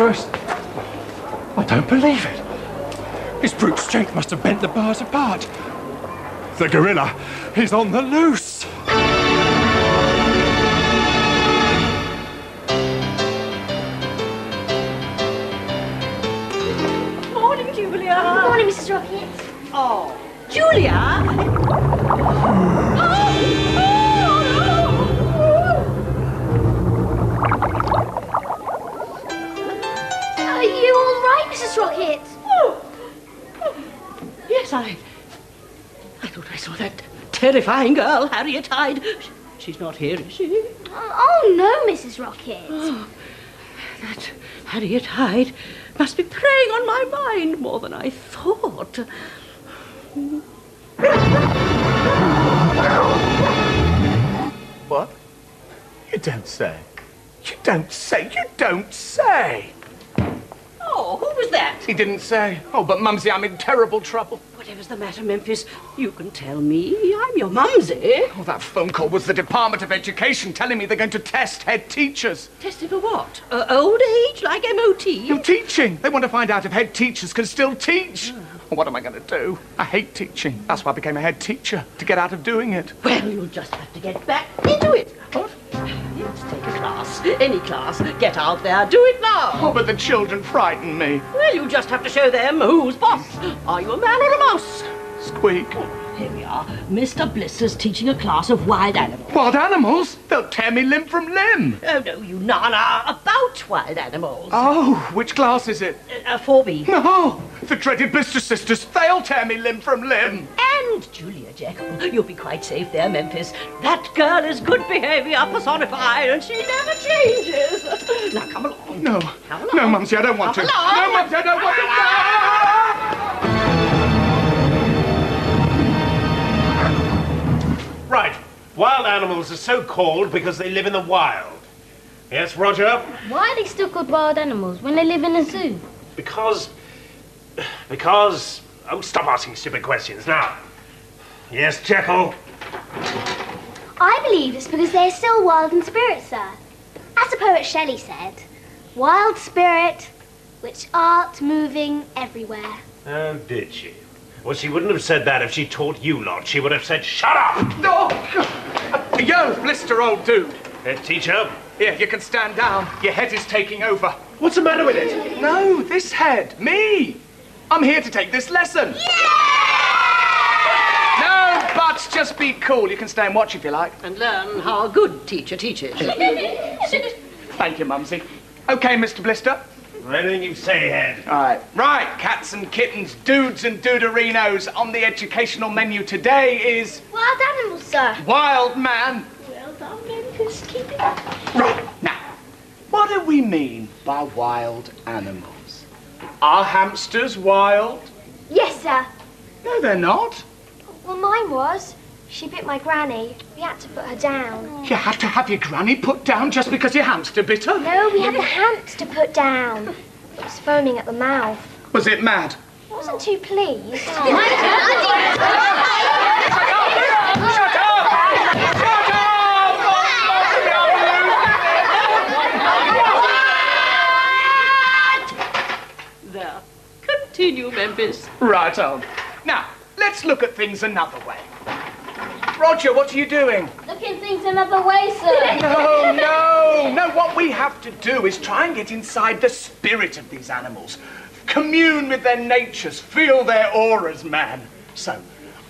Fido, breakfast. I don't believe it. His brute strength must have bent the bars apart. The gorilla is on the loose. Morning, Julia. Good morning, Mrs. Rocket. Oh, Julia. Terrifying girl, Harriet Hyde. She's not here, is she? Oh, no, Mrs. Rocket. Oh, that Harriet Hyde must be preying on my mind more than I thought. What? You don't say. You don't say. You don't say. Oh, who was that? He didn't say. Oh, but Mumsy, I'm in terrible trouble. Whatever's the matter, Memphis, you can tell me. I'm your mumsy. Oh, that phone call was the Department of Education telling me they're going to test head teachers. Tested for what? Uh, old age, like MOT? No teaching. They want to find out if head teachers can still teach. Well, what am I going to do? I hate teaching. That's why I became a head teacher, to get out of doing it. Well, you'll just have to get back into it. What? Let's take a class. Any class. Get out there. Do it now. Oh, but the children frighten me. Well, you just have to show them who's boss. Are you a man or a mouse? Squeak. Here we are. Mr. Blister's teaching a class of wild animals. Wild animals? They'll tear me limb from limb. Oh, no, you nana. About wild animals. Oh, which class is it? Uh, 4B. No, the dreaded Blister sisters. They'll tear me limb from limb. And Julia Jekyll. You'll be quite safe there, Memphis. That girl is good behavior personified, and she never changes. Now, come along. No, Come along. no, Mumsy, I don't want to. Along. No, Mumsy, I don't want to. No! Right. Wild animals are so called because they live in the wild. Yes, Roger? Why are they still called wild animals when they live in a zoo? Because. Because. Oh, stop asking stupid questions now. Yes, Jekyll? I believe it's because they're still wild in spirit, sir. As the poet Shelley said, wild spirit, which art moving everywhere. Oh, did she? Well, she wouldn't have said that if she taught you lot. She would have said, shut up! Oh, yo, Blister, old dude. Head teacher? Here, you can stand down. Your head is taking over. What's the matter with it? No, this head. Me. I'm here to take this lesson. No, but just be cool. You can stay and watch if you like. And learn how a good teacher teaches. Thank you, Mumsy. Okay, Mr. Blister. Anything you say, Head. All right. Right, cats and kittens, dudes and duderinos. On the educational menu today is Wild animals, sir. Wild Man. Well done, Memphis. Keep it up. Right, now, what do we mean by wild animals? Are hamsters wild? Yes, sir. No, they're not. Well, mine was. She bit my granny. We had to put her down. You had to have your granny put down just because your hamster bit her. No, we had the hamster put down. It was foaming at the mouth. Was it mad? I wasn't too pleased. Shut up! Shut up! Shut up! there. Continue, Memphis. Right on. Now, let's look at things another way. Roger, what are you doing? Looking things another way, sir. No, no, no. What we have to do is try and get inside the spirit of these animals. Commune with their natures, feel their auras, man. So,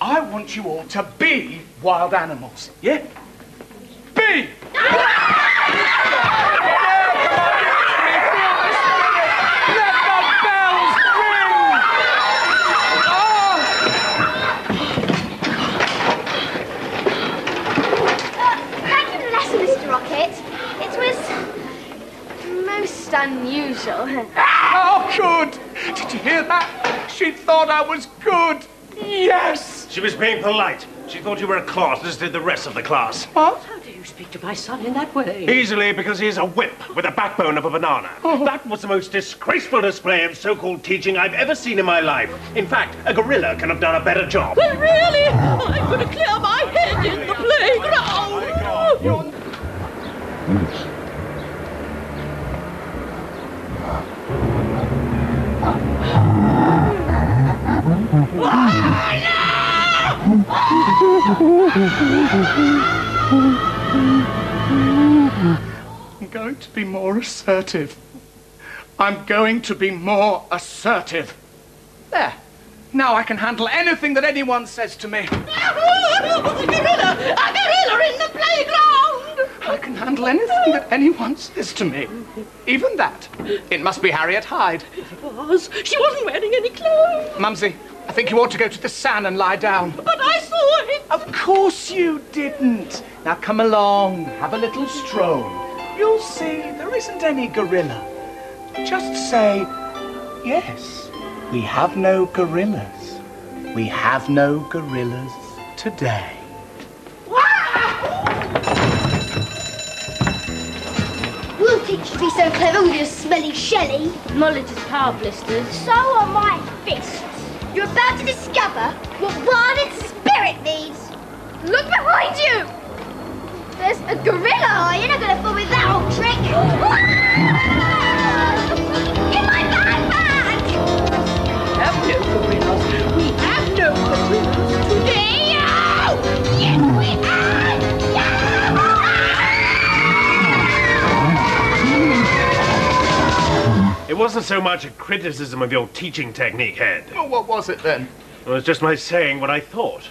I want you all to be wild animals, yeah? Be! Ah! Let the bells ring! Thank you for the lesson, Mr. Rocket. It was most unusual. Oh, good! Did you hear that? She thought I was good. Yes! She was being polite. She thought you were a class, as did the rest of the class. What? How do you speak to my son in that way? Easily because he's a whip with the backbone of a banana. Oh. That was the most disgraceful display of so-called teaching I've ever seen in my life. In fact, a gorilla can have done a better job. Well, really? Oh, I'm going to clear my head in the I'm going to be more assertive. I'm going to be more assertive. There. Now I can handle anything that anyone says to me. a gorilla! A gorilla in the playground! I can handle anything that anyone says to me. Even that. It must be Harriet Hyde. It Was. She wasn't wearing any clothes. Mumsy, I think you ought to go to the sand and lie down. But I saw it. Of course you didn't. Now come along, have a little stroll. You'll see there isn't any gorilla. Just say, yes, we have no gorillas. We have no gorillas today. We'll teach you to be so clever with your smelly shelly. Knowledge is power, blisters. So are my fists. You're about to discover what wild spirit means. Look behind you! There's a gorilla! Oh, you're not gonna fool with that old trick! In my backpack! have no gorillas. We have no gorillas today. Oh! Yes, we are! It wasn't so much a criticism of your teaching technique, Head. Oh, what was it then? It was just my saying what I thought.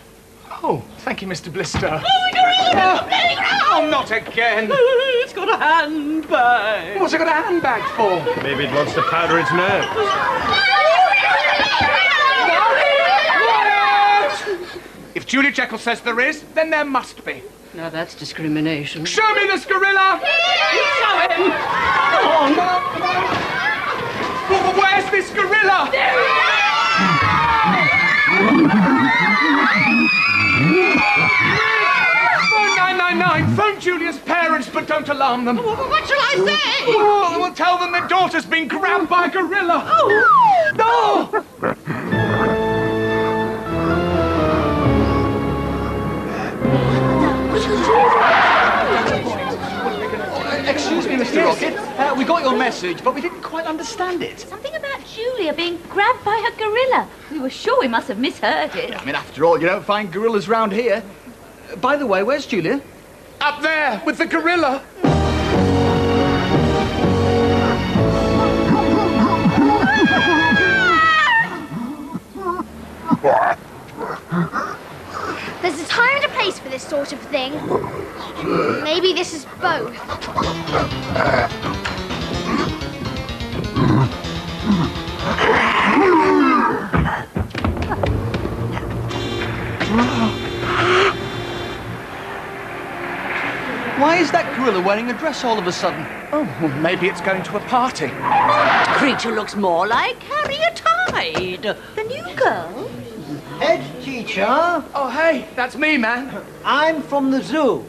Oh, thank you, Mr. Blister. Oh, the gorilla in the playground! Oh, uh, not again. It's got a handbag. What's it got a handbag for? Maybe it wants to powder its nerves. If Julia Jekyll says there is, then there must be. Now that's discrimination. Show me this gorilla! Show him! Wh- Where's this gorilla? Phone 999. Phone Julia's parents, but don't alarm them. What shall I say? Oh, we'll tell them their daughter's been grabbed by a gorilla. No! Excuse me, Mr. Rocket. Uh, we got your message, but we didn't quite understand it. Something about Julia being grabbed by her gorilla. We were sure we must have misheard it. I mean, after all, you don't find gorillas round here. By the way, where's Julia? Up there with the gorilla. There's a time and a place for this sort of thing. Maybe this is both. Why is that gorilla wearing a dress all of a sudden? Oh, well, maybe it's going to a party. That Creature looks more like Harriet Hyde. The new girl? Head teacher, Oh, hey, that's me, man. I'm from the zoo.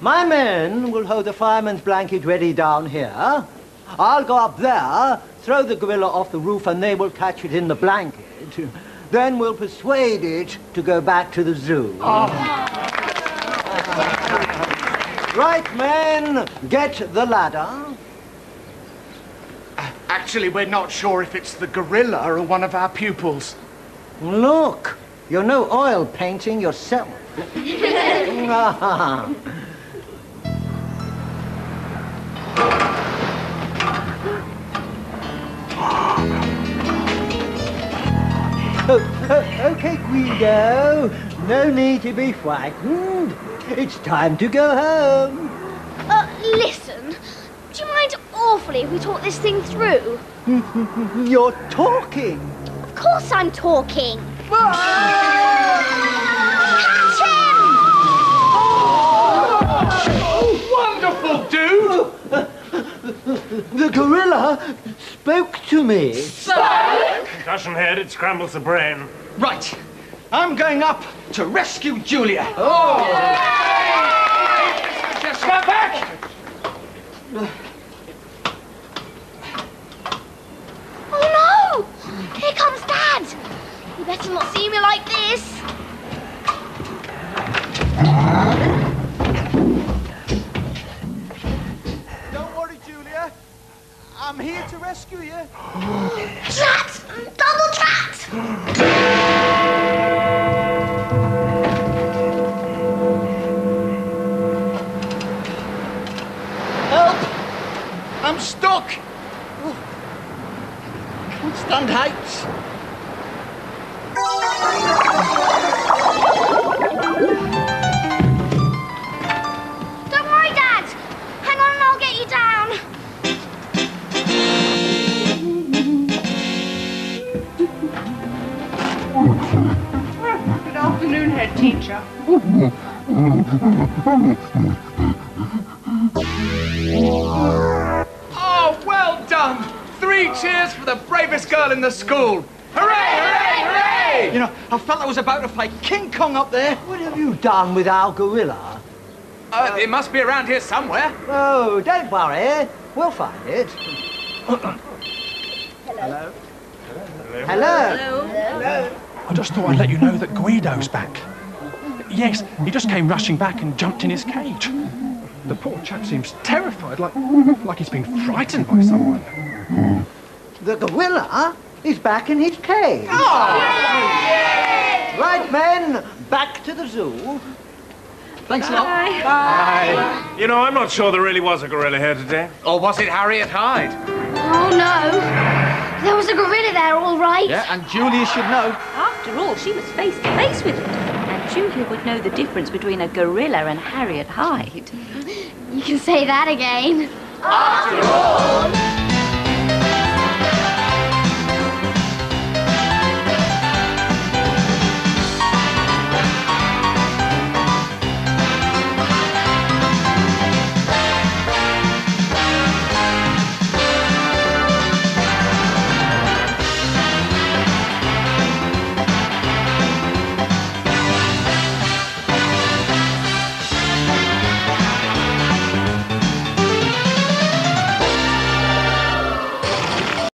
My men will hold the fireman's blanket ready down here. I'll go up there, throw the gorilla off the roof, and they will catch it in the blanket. Then we'll persuade it to go back to the zoo. Oh. Right, men, get the ladder. Actually, we're not sure if it's the gorilla or one of our pupils. Look, you're no oil painting yourself. Ah, Oh, oh, okay, Guido. No need to be frightened. It's time to go home. Uh, listen. Do you mind awfully if we talk this thing through? You're talking. Of course I'm talking. Catch him! Dude! The gorilla spoke to me. Concussion head, it scrambles the brain. Right. I'm going up to rescue Julia. Oh! Just got back! Oh no! Here comes Dad! You better not see me like this. to rescue you. Double drat! Help! I'm stuck! I can't stand heights. Teacher. Oh, well done! Three cheers for the bravest girl in the school. Hooray, hooray, hooray! You know, I felt I was about to fight King Kong up there. What have you done with our gorilla? Uh, it must be around here somewhere. Oh, don't worry. We'll find it. Hello. Hello. Hello i just thought I'd let you know that Guido's back. Yes, he just came rushing back and jumped in his cage. The poor chap seems terrified, like, like he's been frightened by someone. The gorilla is back in his cage. Oh! Right, men, back to the zoo. Thanks a lot. Bye. You know, I'm not sure there really was a gorilla here today. Or was it Harriet Hyde? Oh, no. There was a gorilla there, all right. Yeah, and Julia should know. After all, she was face to face with it. And Julia would know the difference between a gorilla and Harriet Hyde. You can say that again. After all,